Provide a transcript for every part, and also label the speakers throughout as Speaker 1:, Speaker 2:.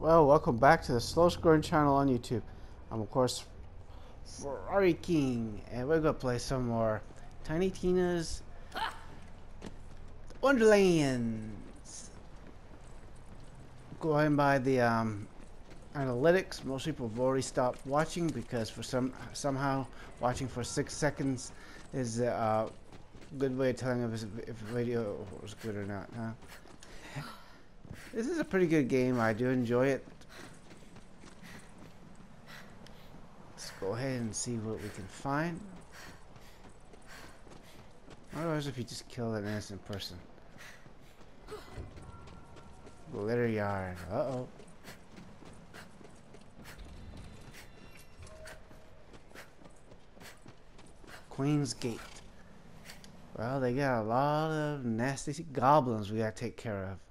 Speaker 1: Well, welcome back to the Slow Scoring channel on YouTube. I'm, of course, Ferrari King, and we're going to play some more Tiny Tina's Wonderlands. Going by the um, analytics, most people have already stopped watching because for some somehow watching for six seconds is a good way of telling if, if a video was good or not, huh? This is a pretty good game. I do enjoy it. Let's go ahead and see what we can find. Otherwise, if you just kill an innocent person. Glitter yard. Uh-oh. Queen's Gate. Well, they got a lot of nasty goblins we gotta take care of.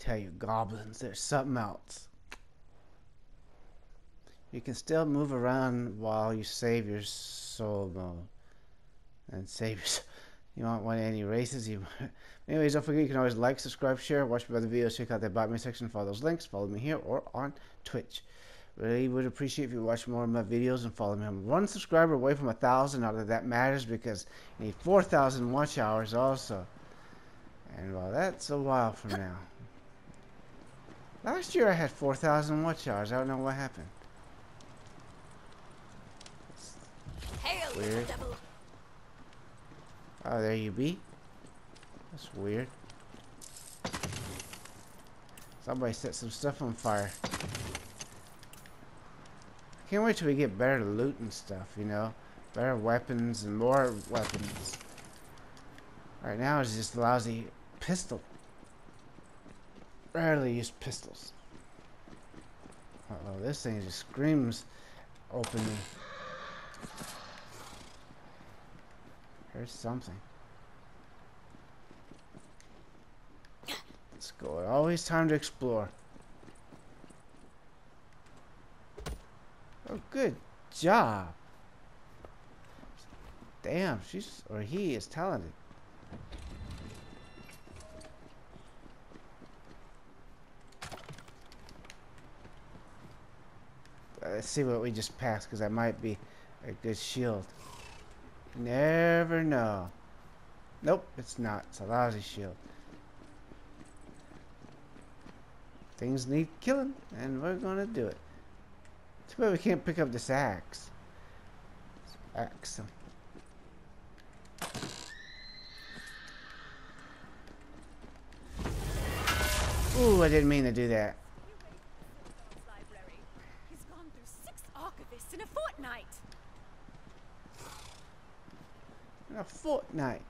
Speaker 1: Tell you, goblins, there's something else. You can still move around while you save your soul mode. And save your You don't want any races. You Anyways, don't forget you can always like, subscribe, share, watch my other videos, check out the About Me section, follow those links, follow me here or on Twitch. Really would appreciate if you watch more of my videos and follow me. I'm one subscriber away from a thousand. Not that that matters because you need 4,000 watch hours also. And well, that's a while from now. Last year I had 4,000 watch hours. I don't know what happened.
Speaker 2: Hail,
Speaker 1: Weird. Oh, there you be. That's weird. Somebody set some stuff on fire. I can't wait till we get better loot and stuff, you know? Better weapons and more weapons. Right now it's just a lousy pistol. Rarely use pistols. Uh oh, this thing just screams openly. Here's something. Let's go. Always time to explore. Oh, good job. Damn, she's or he is talented. Let's see what we just passed, because that might be a good shield. Never know. Nope, it's not. It's a lousy shield. Things need killing, and we're gonna do it. Too bad we can't pick up this axe. Axe. Ooh, I didn't mean to do that.
Speaker 2: Fortnight.
Speaker 1: In a fortnight.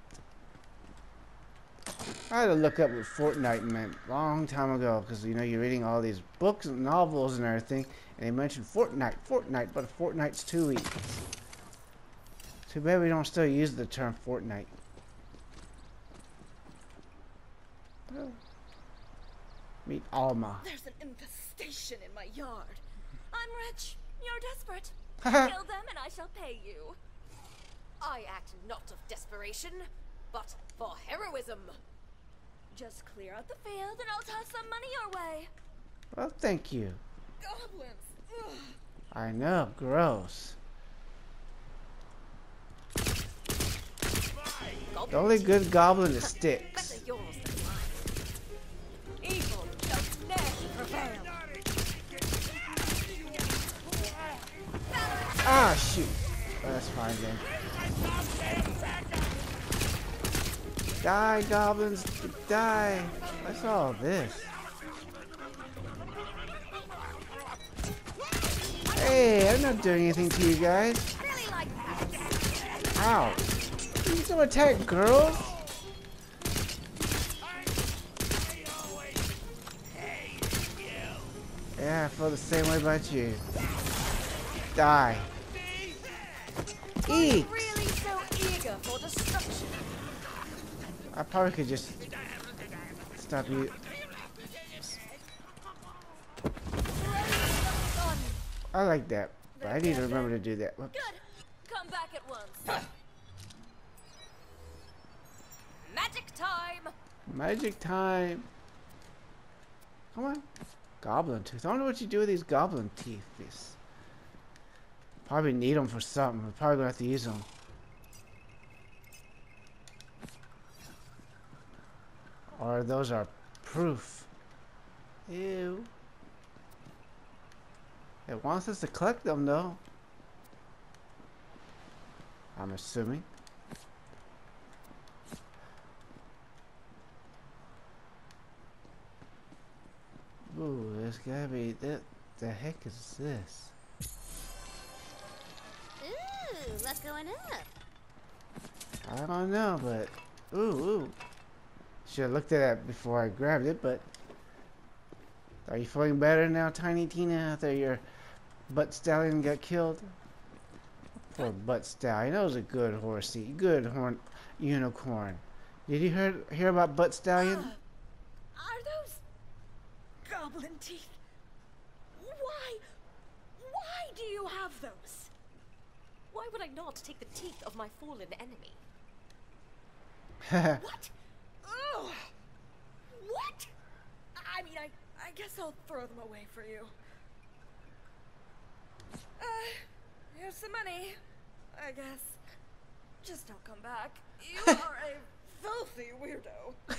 Speaker 1: I had to look up what fortnight meant a long time ago because you know you're reading all these books and novels and everything, and they mentioned fortnight, fortnight, but a fortnight's two weeks. Too bad we don't still use the term fortnight. Well, meet Alma.
Speaker 2: There's an infestation in my yard. I'm rich. You're desperate. Kill them and I shall pay you. I act not of desperation, but for heroism. Just clear out the field and I'll toss some money your way.
Speaker 1: well, thank you.
Speaker 2: Goblins. Ugh.
Speaker 1: I know, gross. The only good goblin is Sticks. Ah, shoot. Oh, that's fine then. Die, goblins, die. What's all this? Hey, I'm not doing anything to you guys. Ow. You don't attack girls? Yeah, I feel the same way about you. Die. Eek!
Speaker 2: Really so eager for destruction.
Speaker 1: I probably could just stop you. I like that, but I need to remember to do that. Whoops.
Speaker 2: Good. Come back at once. Magic time.
Speaker 1: Magic time. Come on. Goblin tooth. I wonder what you do with these goblin teeth. These. Probably need them for something. We're probably gonna have to use them. Or those are proof. Ew. It wants us to collect them though. I'm assuming. Ooh, there's gotta be that. The heck is this?
Speaker 2: Ooh, what's going up?
Speaker 1: I don't know, but ooh, ooh. Should have looked at that before I grabbed it, but are you feeling better now, Tiny Tina, after your butt stallion got killed? Poor butt stallion. That was a good horsey, good horn unicorn. Did you hear hear about butt stallion?
Speaker 2: Are those goblin teeth? Why? Why do you have those? Why would I not take the teeth of my fallen enemy? What? Ugh. What? I mean, I, I guess I'll throw them away for you. Uh, here's some money, I guess. Just don't come back. You are a filthy weirdo.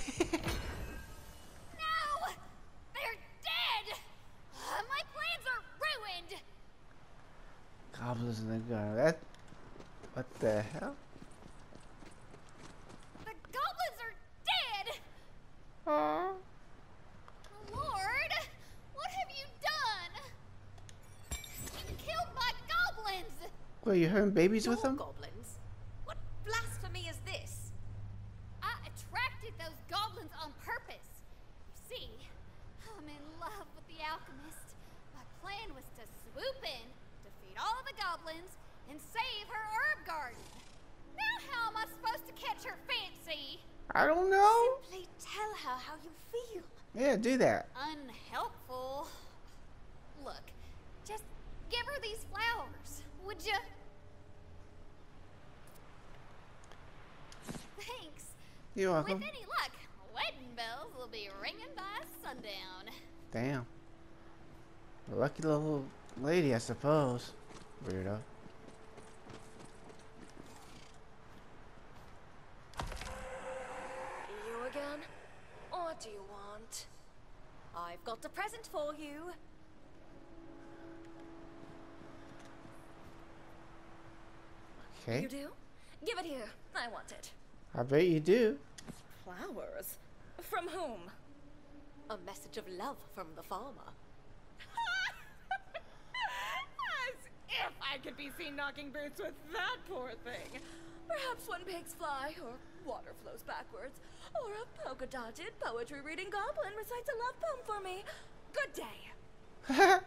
Speaker 2: no! They're dead! Uh, my plans are ruined!
Speaker 1: Goblins in the garden. That. What the hell?
Speaker 2: The goblins are dead!
Speaker 1: Oh.
Speaker 2: Lord, what have you done? You killed my goblins!
Speaker 1: Wait, you having babies with them?
Speaker 2: goblins? What blasphemy is this?
Speaker 3: I attracted those goblins on purpose. You see, I'm in love with the alchemist. My plan was to swoop in, defeat all the goblins, and save her herb garden. Now how am I supposed to catch her fancy?
Speaker 1: I don't know.
Speaker 2: Simply tell her how you feel.
Speaker 1: Yeah, do that.
Speaker 3: Unhelpful. Look, just give her these flowers, would you? Thanks.
Speaker 1: You're welcome.
Speaker 3: With any luck, wedding bells will be ringing by sundown.
Speaker 1: Damn. Lucky little lady, I suppose. Weirdo.
Speaker 2: You again? What do you want? I've got a present for you.
Speaker 1: Okay.
Speaker 2: You do? Give it here. I want it.
Speaker 1: I bet you do.
Speaker 2: Flowers? From whom? A message of love from the farmer. As if I could be seen knocking boots with that poor thing. Perhaps when pigs fly, or water flows backwards, or a polka dotted poetry reading goblin recites a love poem for me. Good day.
Speaker 3: Did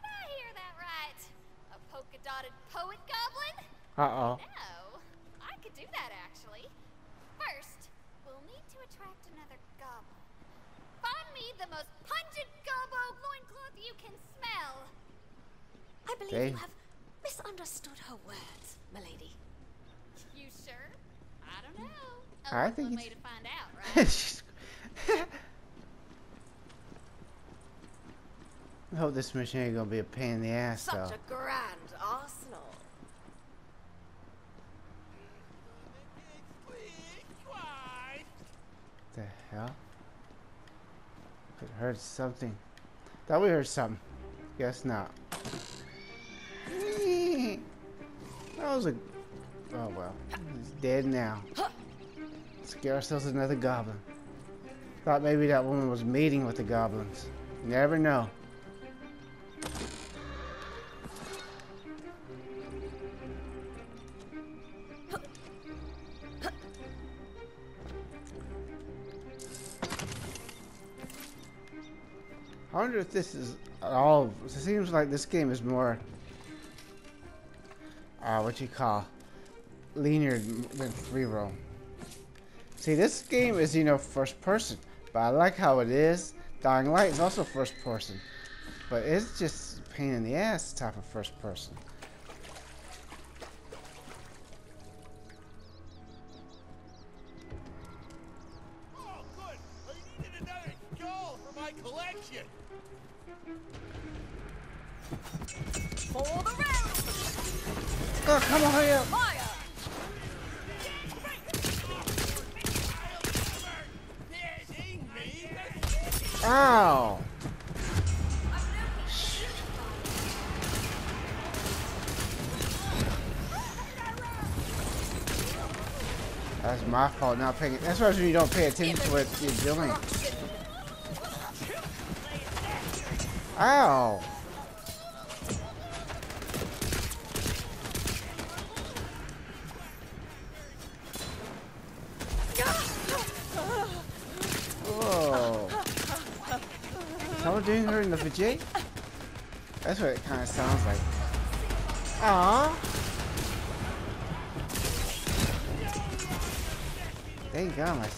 Speaker 3: I hear that right? A polka dotted poet goblin?
Speaker 1: uh oh.
Speaker 3: No, I could do that actually. First, we'll need to attract another goblin. Find me the most pungent gobbo loincloth you can smell.
Speaker 2: I believe
Speaker 1: Okay.
Speaker 2: you have misunderstood her words, milady.
Speaker 3: You sure? I don't know.
Speaker 1: I
Speaker 3: Unless
Speaker 1: think
Speaker 3: one
Speaker 1: it's-
Speaker 3: way to find out, right?
Speaker 1: I hope this mission ain't gonna be a pain in the ass
Speaker 2: Such
Speaker 1: though.
Speaker 2: a grand arsenal.
Speaker 1: the hell? It heard something. Thought we heard something. Guess not. That was a. Oh well. He's dead now. Scare ourselves another goblin. Thought maybe that woman was mating with the goblins. Never know. I wonder if this is at all. It seems like this game is more. Uh, what you call linear with free roam. See, this game is you know first person, but I like how it is. Dying Light is also first person, but it's just pain in the ass type of first person. That's my fault not paying. That's why you don't pay attention to what you're doing. Ow. Vajay? That's what it kind of sounds like. Aww. Thank God I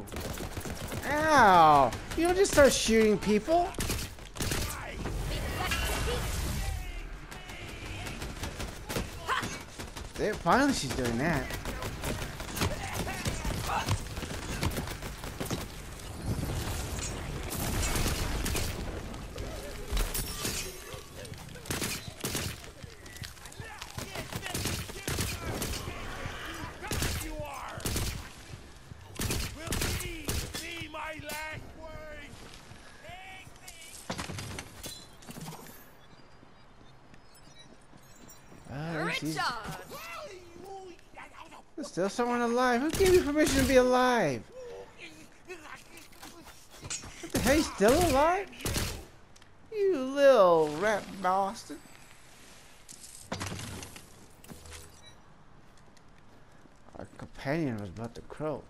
Speaker 1: Ooh. Ow! You don't just start shooting people. Finally she's doing that.
Speaker 4: You are. Will these be my last words? Take me.
Speaker 1: Uh, she's
Speaker 2: Richard!
Speaker 1: there's still someone alive. Who gave you permission to be alive? What the hell? He's still alive? You little rat bastard. Our companion was about to croak.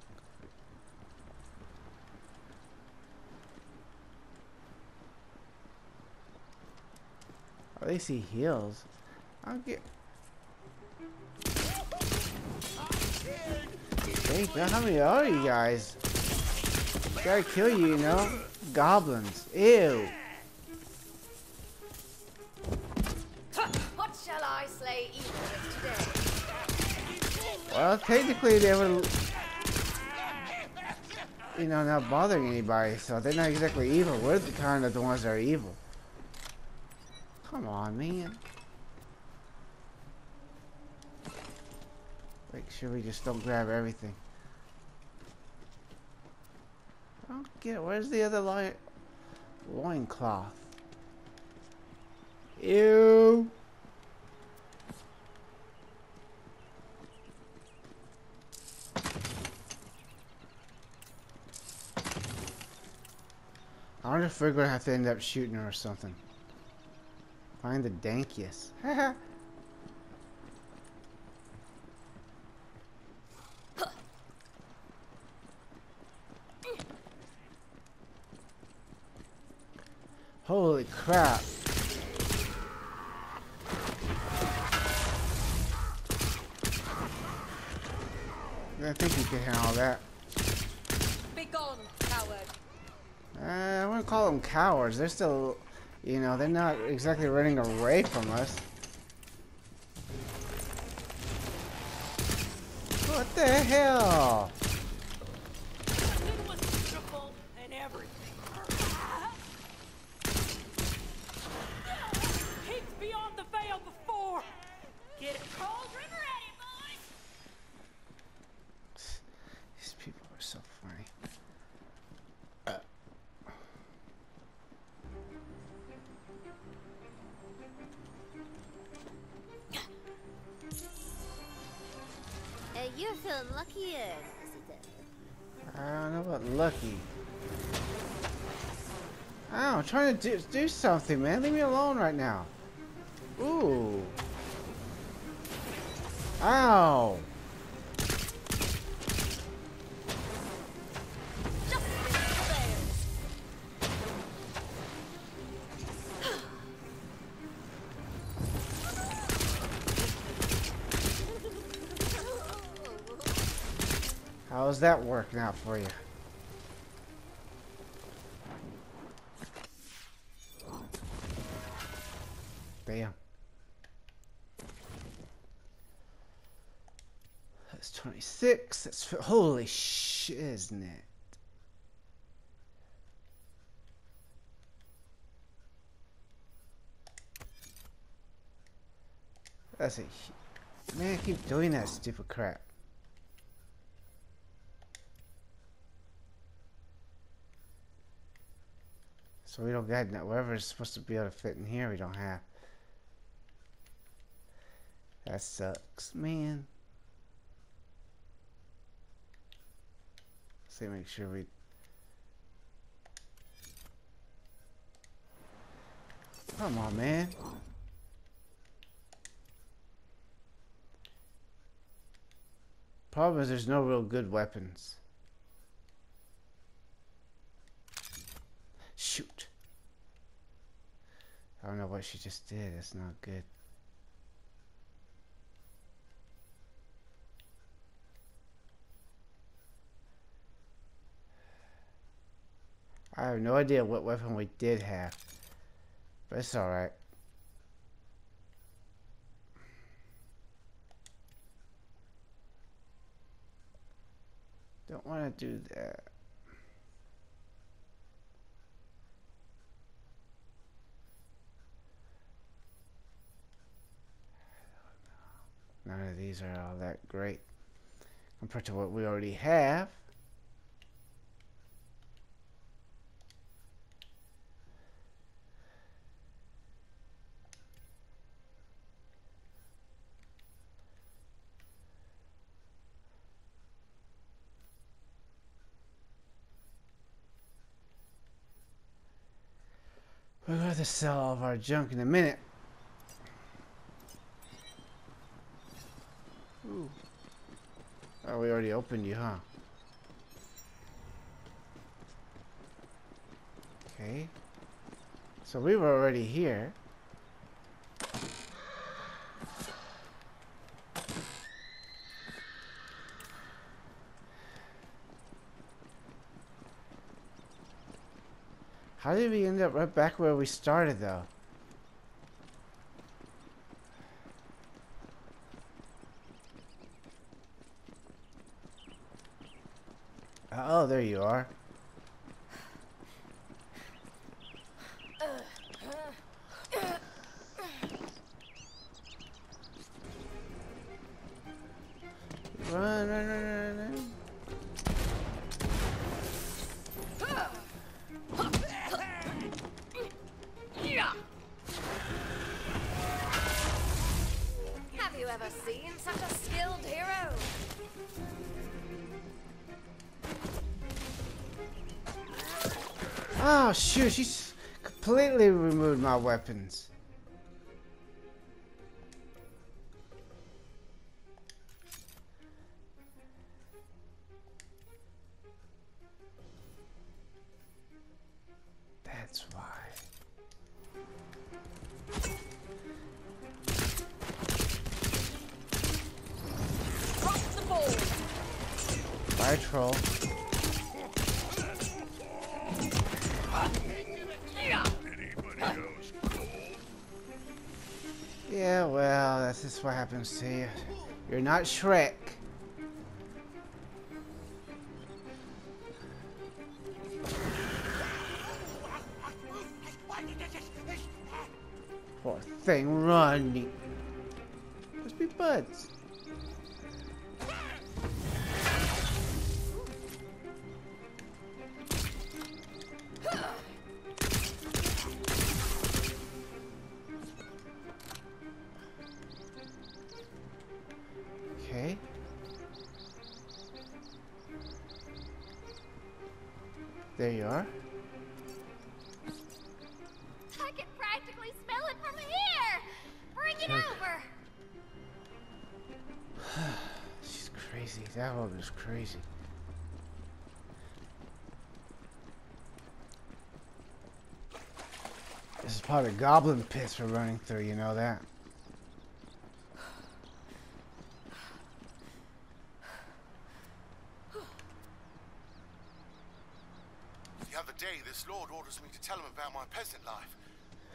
Speaker 1: At least he heals. I'll get. Hey, how many are you guys? Gotta kill you, you know? Goblins. Ew.
Speaker 2: What shall I slay evil with today?
Speaker 1: Well, technically they were, you know, not bothering anybody, so they're not exactly evil. We're the kind of the ones that are evil. Come on, man. Make sure we just don't grab everything. It. Where's the other loin loincloth? Ew. I wonder if we're gonna have to end up shooting her or something. Find the dankiest. Holy crap. I think you can handle that.
Speaker 2: Be gone, coward!
Speaker 1: Uh, I wouldn't call them cowards. They're still, you know, they're not exactly running away from us. What the hell? got lucky. Ow, I'm trying to do, do something, man. Leave me alone right now. Ooh. Ow. How's that working out for you? Holy shit, isn't it? That's a man. I keep doing that stupid crap. So we don't get that. Whatever's supposed to be able to fit in here, we don't have. That sucks, man. Let's make sure we. Come on, man. Problem is, there's no real good weapons. Shoot. I don't know what she just did. That's not good. I have no idea what weapon we did have. But it's alright. Don't want to do that. None of these are all that great compared to what we already have. Going to sell all of our junk in a minute. Ooh. Oh, we already opened you, huh? Okay. So we were already here. How did we end up right back where we started, though? Oh, there you are.
Speaker 3: Ah,
Speaker 1: oh, shoot, she's completely removed my weapons. Happens to you. You're not Shrek. Poor thing running. Must be buds.
Speaker 3: part of goblin pits we're
Speaker 1: running
Speaker 3: through,
Speaker 1: you know that. The other day, this lord orders me to tell him about my peasant
Speaker 5: life.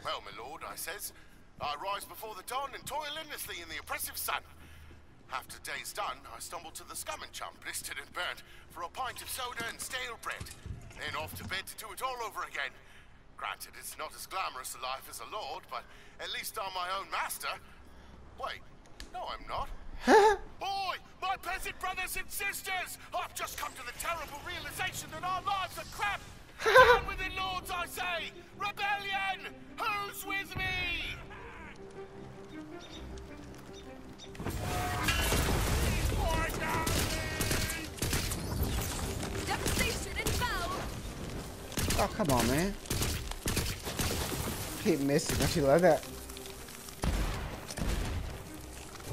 Speaker 5: Well, my lord, I says, I rise before the dawn and toil endlessly in the oppressive sun. After day's done, I stumble to the scum and chum, blistered and burnt, for a pint of soda and stale bread. Then off to bed to do it all over again. Granted, it's not as glamorous a life as a lord, but at least I'm my own master. Wait, no, I'm not. Boy, my peasant brothers and sisters, I've just come to the terrible realization that our lives are crap. Down with the lords, I say! Rebellion! Who's with me?
Speaker 2: Devastation inbound!
Speaker 1: Oh, come on, man. Keep missing. Don't you love that?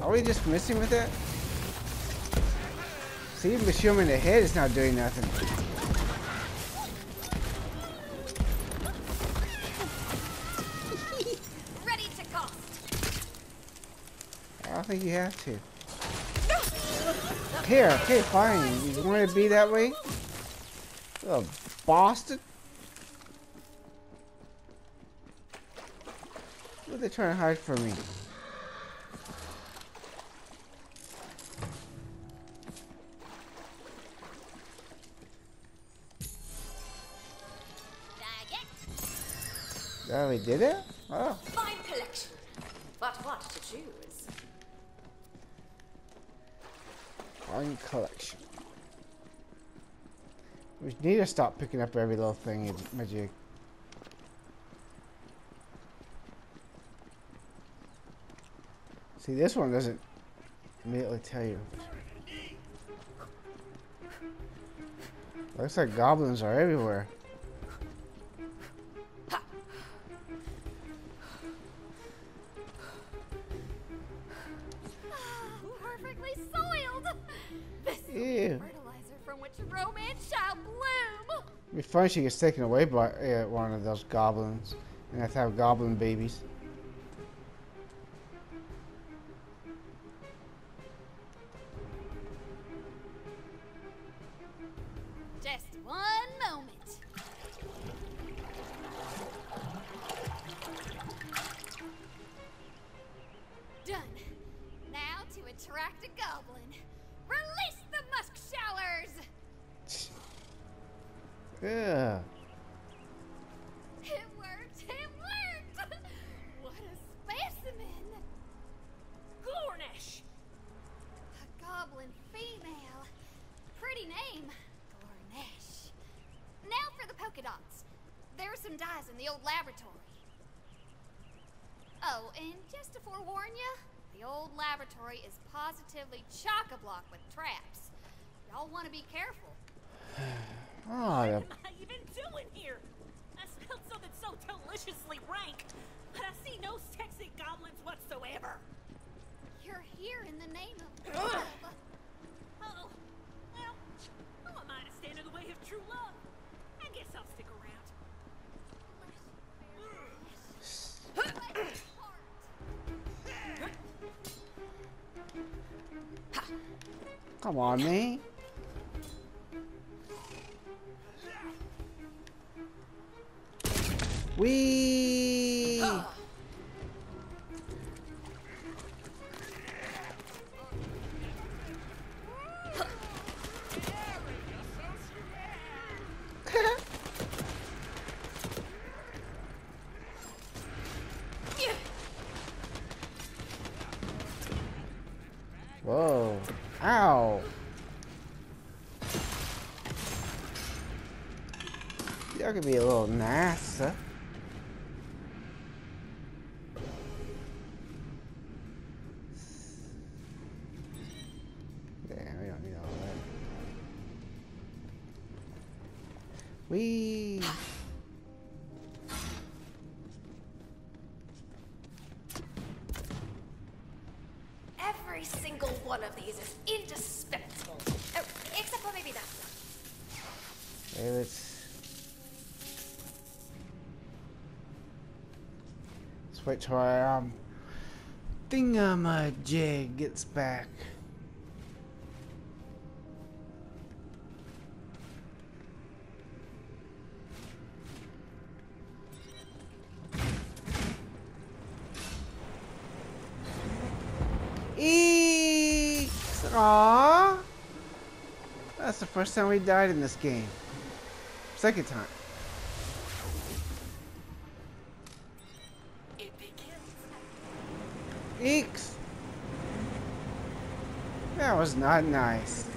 Speaker 1: Are we just missing with that? See, even shoot him in the head, it's not doing nothing.
Speaker 3: Ready to cost.
Speaker 1: I don't think you have to. Here, okay, fine. You want to be that way? Little bastard. What are they trying to hide from me? Oh, we did it? Oh.
Speaker 6: Fine collection. But what to choose?
Speaker 1: Fine collection. We need to stop picking up every little thing in my jig. See, this one doesn't immediately tell you. Looks like goblins are everywhere.
Speaker 3: Perfectly soiled. This
Speaker 1: Ew.
Speaker 3: fertilizer from which romance shall bloom.
Speaker 1: It'd be fun she gets taken away by uh, one of those goblins and have to have goblin babies.
Speaker 3: Old laboratory. Oh, and just to forewarn you, the old laboratory is positively chock-a-block with traps. Y'all want to be careful.
Speaker 1: Ah, oh, the
Speaker 7: What am I even doing here? I smelled something so deliciously rank, but I see no sexy goblins whatsoever.
Speaker 3: You're here in the name of
Speaker 1: come on, man. Wee.
Speaker 6: Every single one of these is indispensable. Oh, except for maybe that one.
Speaker 1: Okay, let's. Let's wait till our um, thingamajig gets back. First time we died in this game. Second time. Eeks. That was not nice.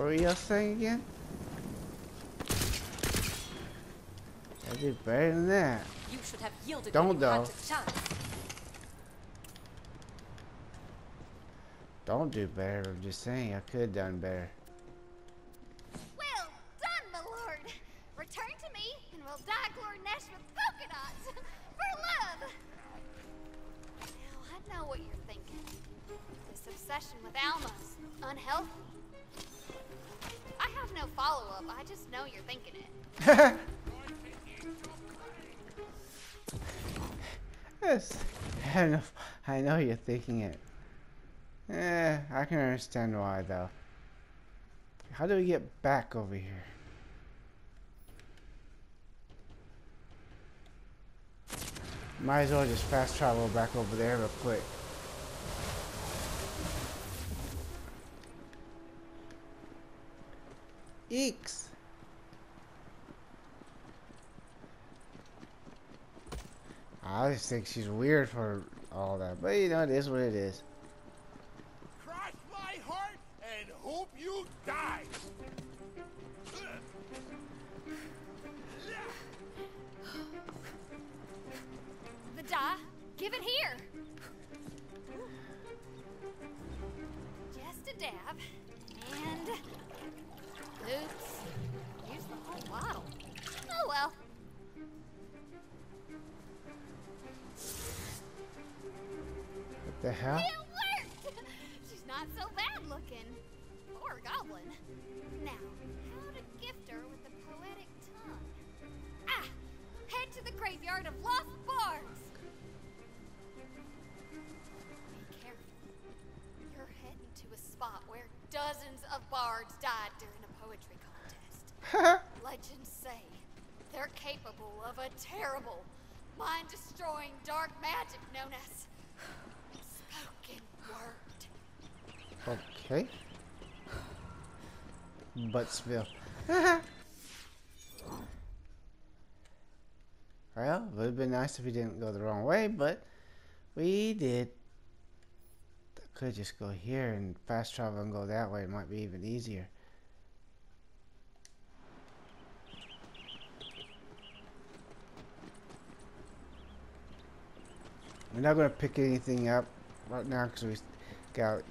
Speaker 1: What were you saying again? I did better than that.
Speaker 2: You should have yielded
Speaker 1: Don't
Speaker 2: you
Speaker 1: though. Don't do better. I'm just saying I could have done better.
Speaker 3: Well done, my lord. Return to me, and we'll dye Glornesh with polka dots for love. Now I know what you're thinking. This obsession with Alma's unhealthy. I have no follow-up. I just know you're thinking it.
Speaker 1: Yes. I know, I know you're thinking it. Eh, I can understand why though. How do we get back over here? Might as well just fast travel back over there real quick. Eeks! I just think she's weird for all that, but you know, it is what it is. Hell?
Speaker 3: It worked! She's not so bad looking. Poor goblin. Now, how to gift her with the poetic tongue? Ah! Head to the graveyard of lost bards! Be careful. You're heading to a spot where dozens of bards died during a poetry contest. Legends say they're capable of a terrible, mind-destroying dark magic known as
Speaker 1: Okay. Buttsville. well, it would have been nice if we didn't go the wrong way, but we did. I could just go here and fast travel and go that way. It might be even easier. We're not going to pick anything up right now because we got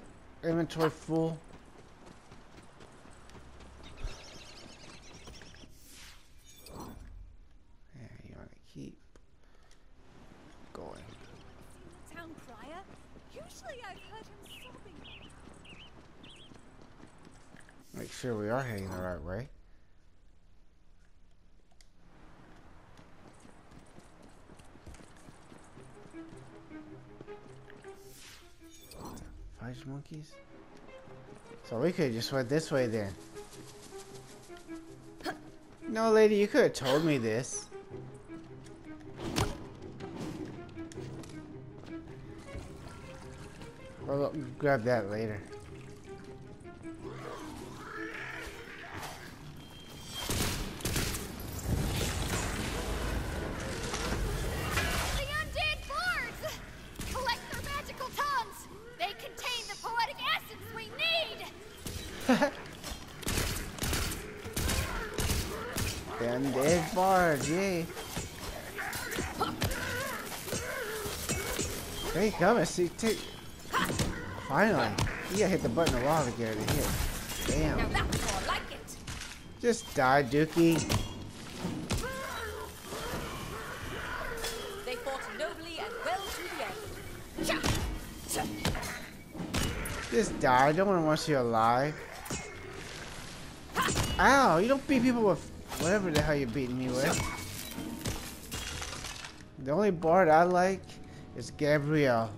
Speaker 1: inventory full. Could just went this way then. No, lady, you could have told me this. Well, grab that later. See, take. Finally, you gotta hit the button a while to get it to hit.
Speaker 2: Now
Speaker 1: Damn.
Speaker 2: like it.
Speaker 1: Just die, Dookie.
Speaker 2: They fought nobly and well to the end.
Speaker 1: Just die. I don't want to watch you alive. Ow, you don't beat people with whatever the hell you're beating me with. The only bard I like is Gabrielle.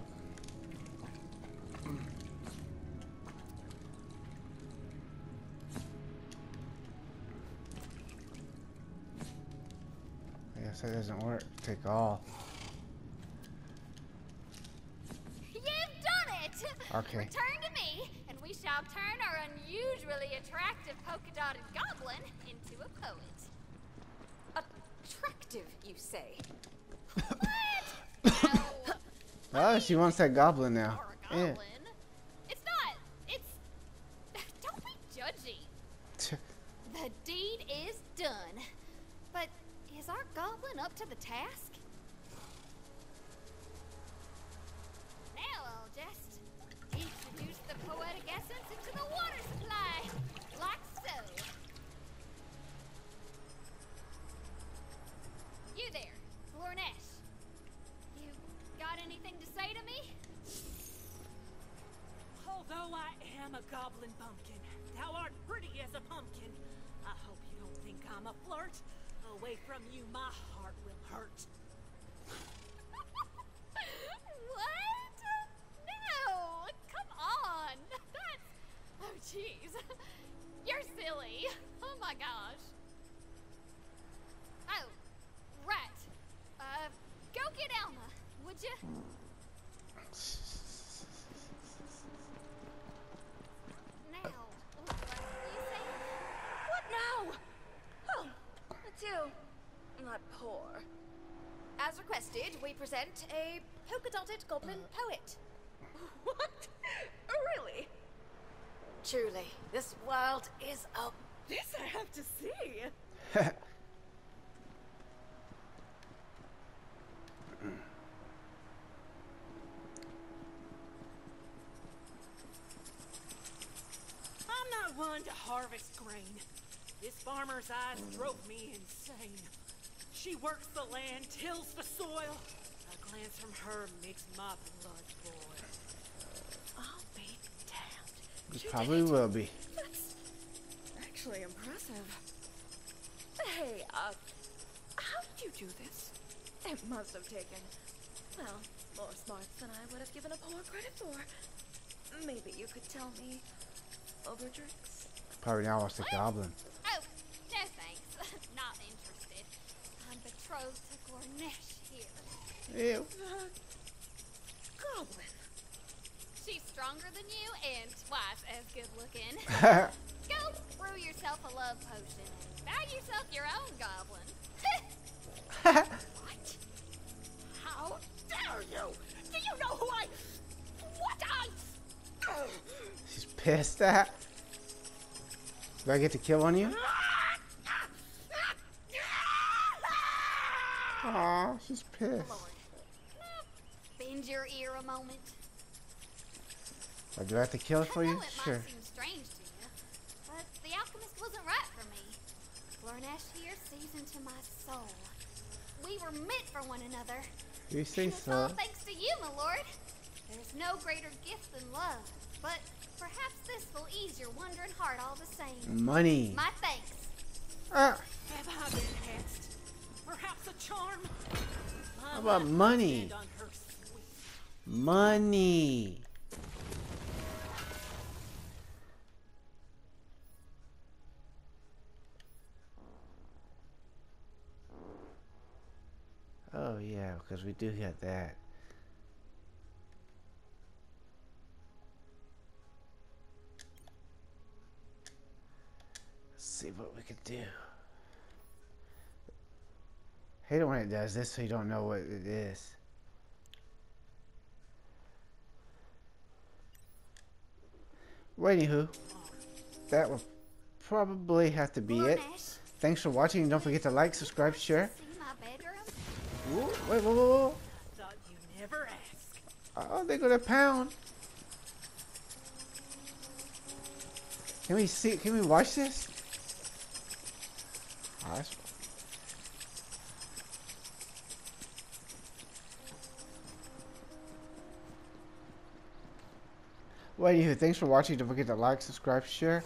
Speaker 1: Guess that doesn't work. Take all.
Speaker 3: You've done it!
Speaker 1: Okay.
Speaker 3: Return to me, and we shall turn our unusually attractive polka-dotted goblin into a poet.
Speaker 6: Attractive, you say?
Speaker 3: What? no,
Speaker 1: Oh, she wants that goblin now.
Speaker 3: or a
Speaker 1: Yeah.
Speaker 6: Present a polka-dotted goblin poet. What? Oh, really? Truly, this world is a...
Speaker 2: This I have to see.
Speaker 7: I'm not one to harvest grain. This farmer's eyes drove me insane. She works the land, tills the soil. A glance from her makes my blood boil.
Speaker 2: I'll be damned.
Speaker 1: You
Speaker 2: She
Speaker 1: probably
Speaker 2: did
Speaker 1: will be.
Speaker 2: That's actually impressive. Hey, uh, how did you do this? It must have taken, well, more smarts than I would have given a poor credit for. Maybe you could tell me over drinks.
Speaker 1: Probably now wants the goblin.
Speaker 3: Oh, no thanks. Not interested. I'm betrothed to Gornesh here.
Speaker 1: Ew.
Speaker 2: Goblin.
Speaker 3: She's stronger than you and twice as good looking. Go brew yourself a love potion and buy yourself your own goblin.
Speaker 2: What? How dare you? Do you know who I... What I...
Speaker 1: She's pissed at. Do I get to kill on you? Aw, she's pissed.
Speaker 3: Bend your ear a moment.
Speaker 1: Or do I have to kill it for
Speaker 3: I
Speaker 1: you?
Speaker 3: it
Speaker 1: Sure.
Speaker 3: might seem strange to you, but the alchemist wasn't right for me. Lornesh here sees into my soul. We were meant for one another.
Speaker 1: You say
Speaker 3: And it's all
Speaker 1: so.
Speaker 3: thanks to you, my lord. There's no greater gift than love, but perhaps this will ease your wandering heart all the same.
Speaker 1: Money.
Speaker 3: My thanks.
Speaker 1: Ah,
Speaker 7: Have I been hexed? Perhaps a charm?
Speaker 1: How about
Speaker 7: life will
Speaker 1: money?
Speaker 7: depend on her sweet
Speaker 1: money. Oh yeah, because we do get that. Let's see what we can do. Hate it when it does this so you don't know what it is. Well, anywho, that will probably have to be it. Thanks for watching. Don't forget to like, subscribe, share. Ooh, wait, whoa, whoa, whoa.
Speaker 7: thought you never ask.
Speaker 1: Oh, they're gonna pound. Can we see? Can we watch this? Oh, Well, anywho, thanks for watching. Don't forget to like, subscribe, share.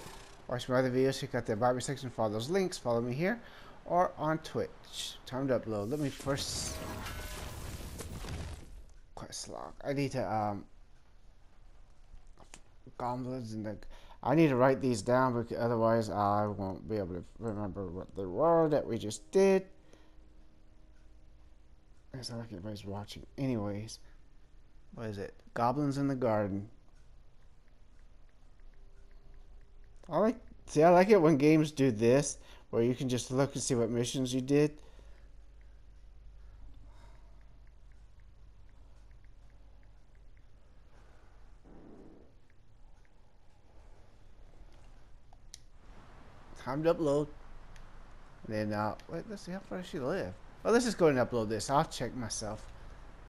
Speaker 1: Watch my other videos. Check out the About Me section for all those links. Follow me here or on Twitch. Time to upload. Let me first quest log. I need to um goblins and the. I need to write these down because otherwise I won't be able to remember what they were that we just did. It's not like anybody's watching. Anyways, what is it? Goblins in the garden. I like see. I like it when games do this, where you can just look and see what missions you did. Time to upload. And then, uh, wait, let's see how far she live. Well let's just go and upload this. I'll check myself.